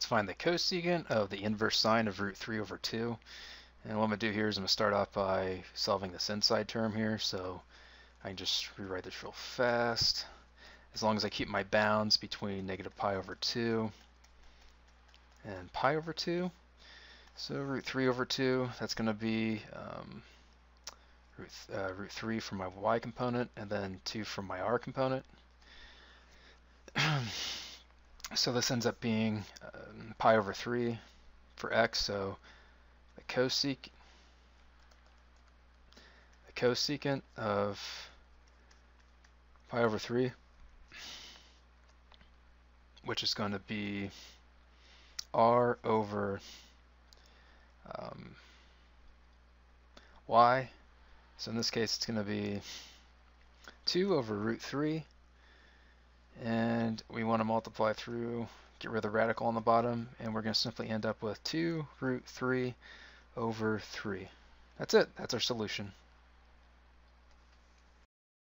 let's find the cosecant of the inverse sine of root 3 over 2. And what I'm going to do here is I'm going to start off by solving this inside term here. So I can just rewrite this real fast. As long as I keep my bounds between negative pi over 2 and pi over 2. So root 3 over 2, that's going to be um, root, uh, root 3 for my y component, and then 2 for my r component. so this ends up being um, pi over 3 for x, so the cosec the cosecant of pi over 3, which is going to be r over um, y. So in this case, it's going to be 2 over root 3. And we want to multiply through, get rid of the radical on the bottom, and we're going to simply end up with 2 root 3 over 3. That's it. That's our solution.